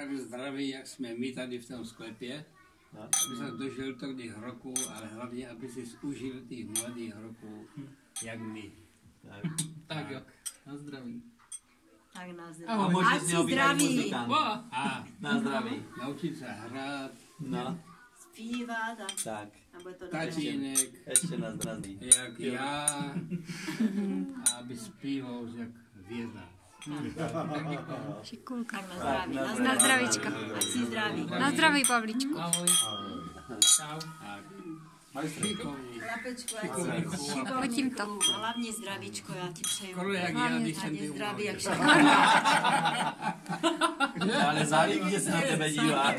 tak zdravý, jak jsme my tady v tom sklepě. No. Aby se dožil tolik roku, ale hlavně, aby si užil těch mladých roků, jak my. Tak. Tak jo, na zdraví. Tak na A zdraví. A možná si zdraví. A Na zdraví. naučit se hrát, No, zpívat a, tak. a bude to tatínek, Ještě na zdraví. jak já, a aby zpíval jak hvězda. Šikulka. Tak na zdraví. Na zdraví. Na zdravíčko. Ať si zdraví. Na zdraví, Pavlíčku. Ahoj. Čau. Tak. Šikovný. Lapečku, ať si to. Hlavně zdravíčko, já ti přeju. Skoro jak já, Hlavně když jsem byl zdraví, jak. Ale závidí, že se na tebe dívá.